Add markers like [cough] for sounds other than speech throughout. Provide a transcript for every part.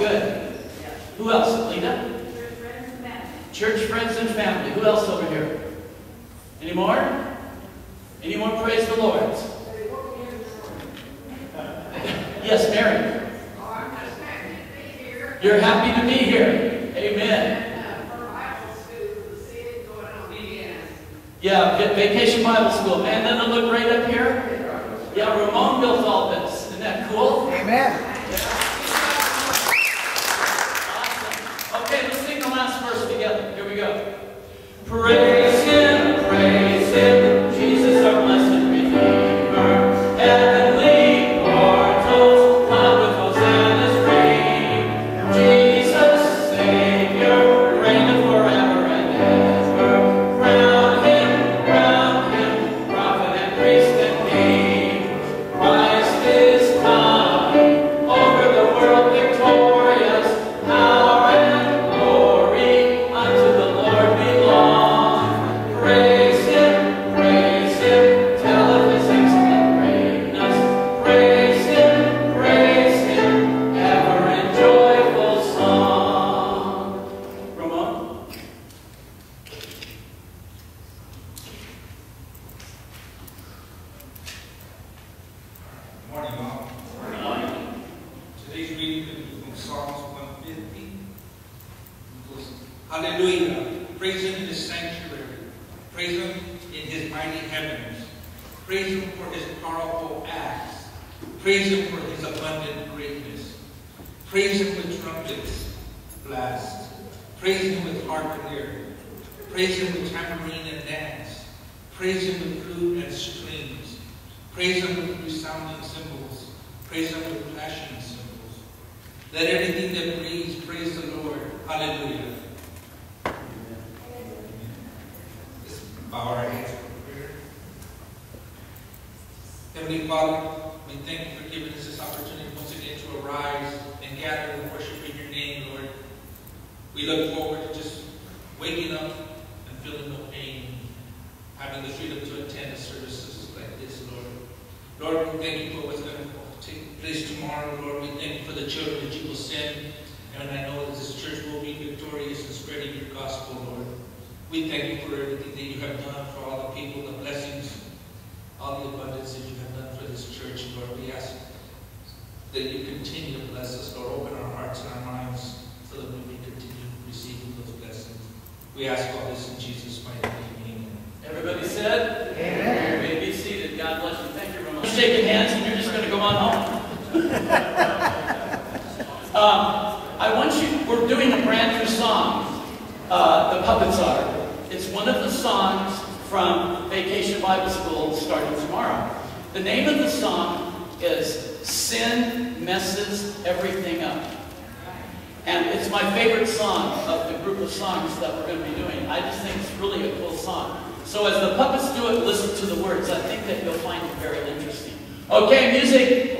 good. Who else? Lena? Your friends and family. Church, friends, and family. Who else over here? Any more? Any more praise the Lord? [laughs] Yes, Mary. You're happy to be here. Amen. And. Yeah, Vacation Bible School. Man, doesn't it look great up here? Yeah, Ramon built all this. Isn't that cool? Amen. Awesome. Okay, let's sing the last verse together. Here we go. Praise Hallelujah. Praise him in his sanctuary. Praise him in his mighty heavens. Praise him for his powerful acts. Praise him for his abundant greatness. Praise him with trumpets blast. Praise him with harp and lyre. Praise him with tambourine and dance. Praise him with flute and strings. Praise him with resounding cymbals. Praise him with clashing cymbals. Let everything that breathes praise the Lord. Hallelujah. Heavenly Father, we thank you for giving us this opportunity once again to arise and gather and worship in your name, Lord. We look forward to just waking up and feeling no pain, having the freedom to attend services like this, Lord. Lord, we thank you for what's going to take place tomorrow, Lord. We thank you for the children that you will send. And I know that this church will be victorious in spreading your gospel, Lord. We thank you for everything that you have done for all the people, the blessings, all the abundance that you have done for this church, Lord. We ask that you continue to bless us, Lord. Open our hearts and our minds so that we may continue receiving those blessings. We ask all this in Jesus' mighty name. Amen. Everybody said? Amen. You may be seated. God bless you. Thank you, Ramon. Shaking hands and you're just going to go on home. [laughs] um, I want you, we're doing a brand new song, uh, The Puppets Are. It's one of the songs from Vacation Bible School starting tomorrow. The name of the song is Sin Messes Everything Up. And it's my favorite song of the group of songs that we're going to be doing. I just think it's really a cool song. So as the puppets do it, listen to the words. I think that you'll find it very interesting. Okay, music.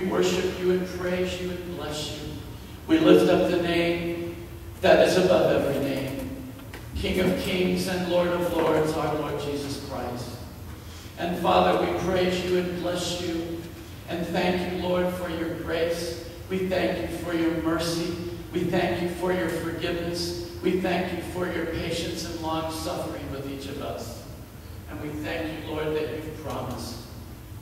Bless you. And praise you and bless you. We lift up the name that is above every name, King of kings and Lord of lords, our Lord Jesus Christ. And Father, we praise you and bless you and thank you, Lord, for your grace. We thank you for your mercy. We thank you for your forgiveness. We thank you for your patience and long suffering with each of us. And we thank you, Lord, that you've promised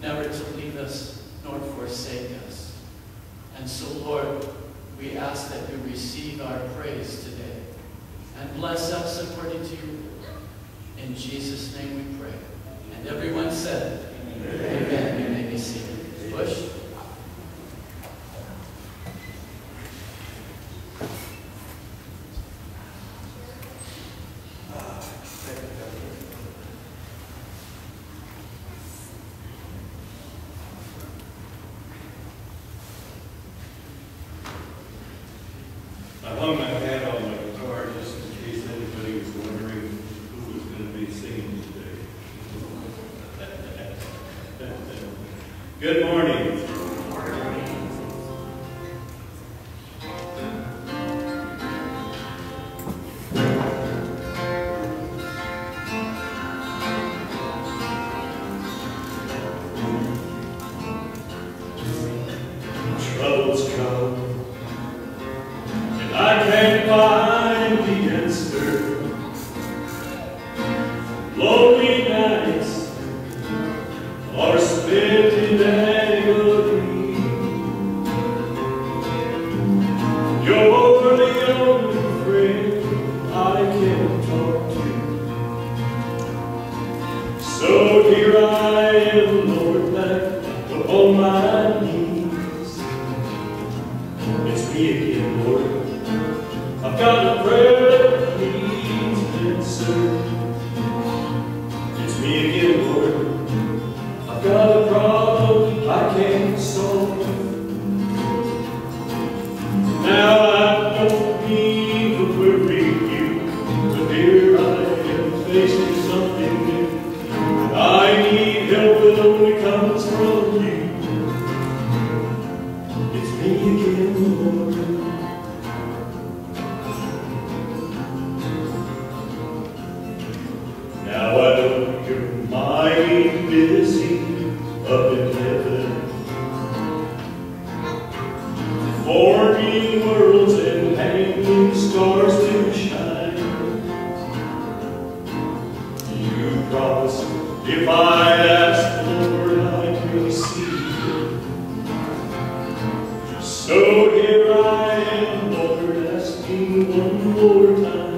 never to leave us nor forsake us. And so, Lord, we ask that you receive our praise today and bless us according to will. In Jesus' name we pray. And everyone said, Amen. Amen. You may be seated. Bush. Troubles come So here I am, Lord, asking one more time.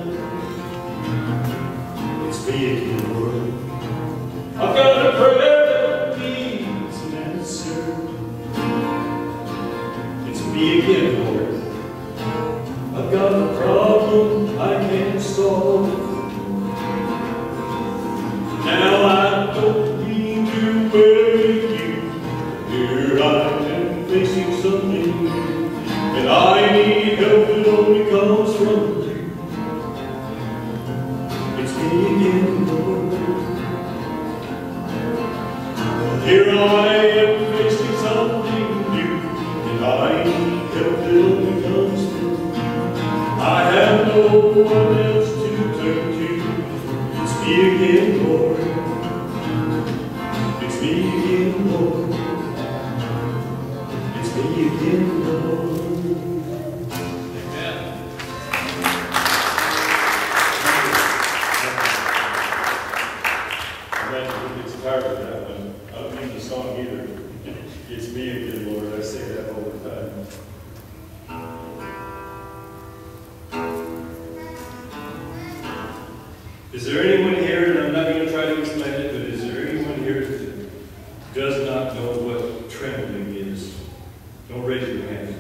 Raise your hand.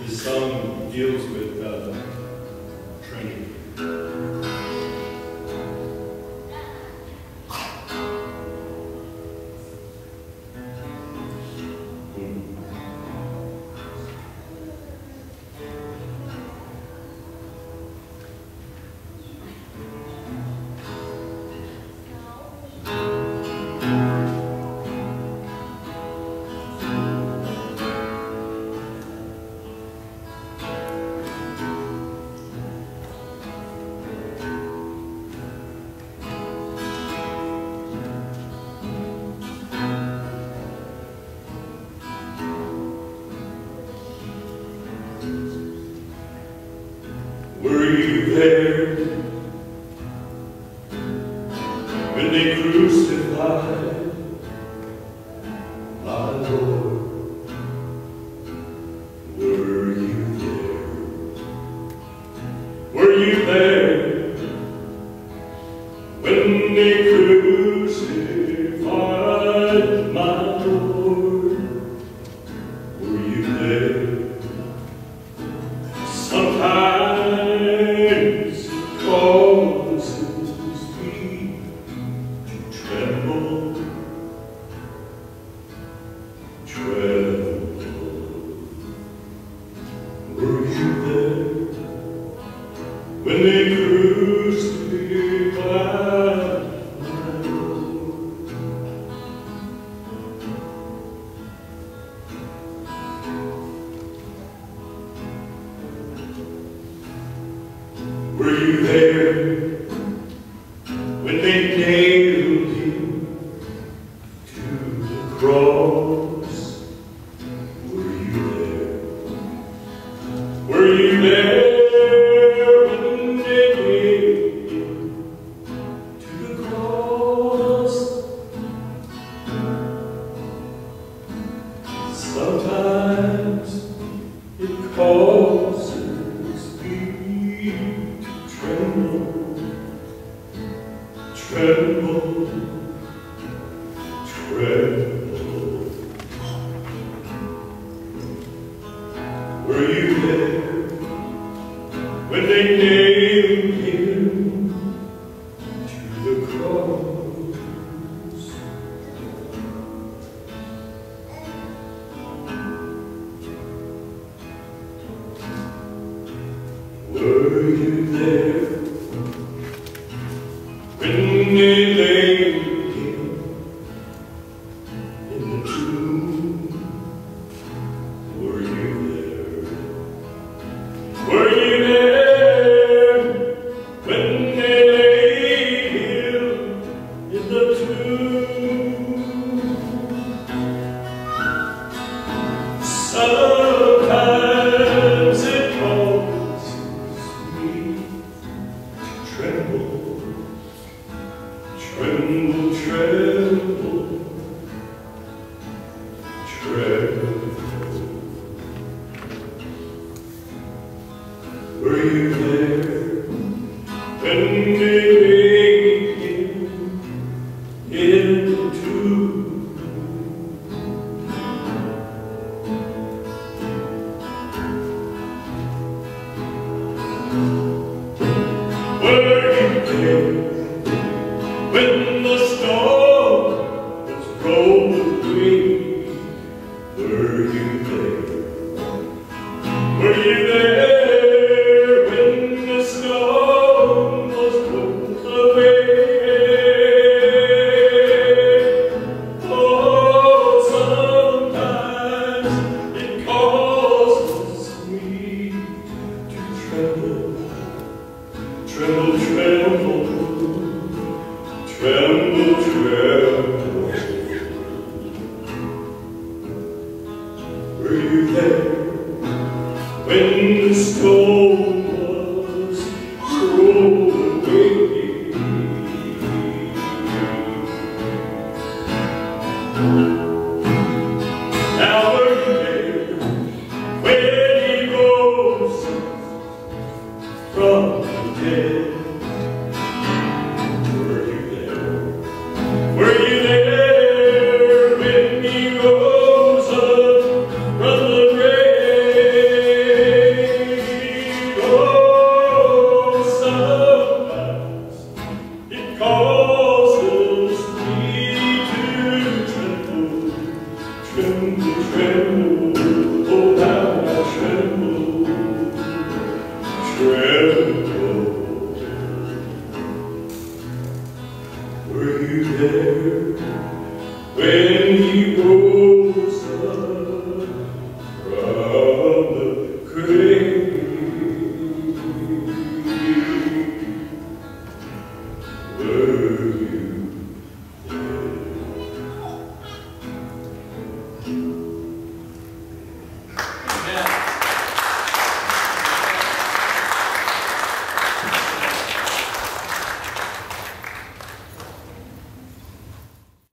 This song deals with tremble. Sometimes it causes when